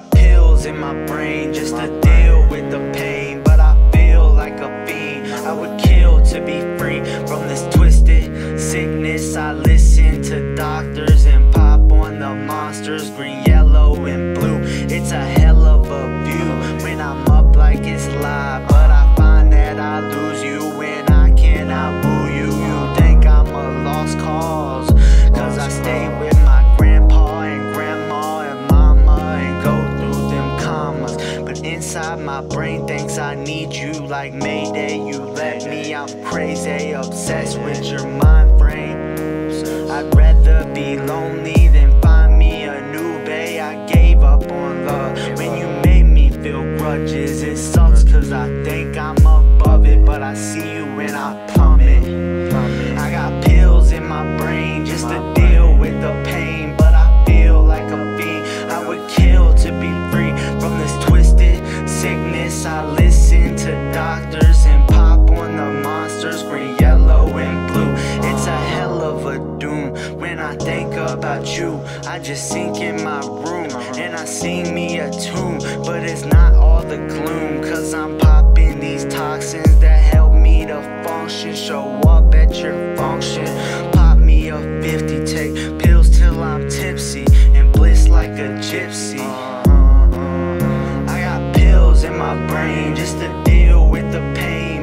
pills in my brain just to deal with the pain. But I feel like a fiend. I would kill to be free from this twisted sickness. I listen to doctors and pop on the monsters, green, yellow, and blue. It's a inside my brain thinks I need you like Mayday. You let me, I'm crazy, obsessed with your mind frame. I'd rather be lonely than find me a new bae. I gave up on love when you made me feel grudges. It sucks cause I think I'm above it, but I see you when I plummet. I got pills in my brain just to deal with the pain, I listen to doctors and pop on the monsters, green, yellow, and blue. It's a hell of a doom when I think about you. I just sink in my room and I sing me a tune, but it's not all the gloom, cause in my brain just to deal with the pain.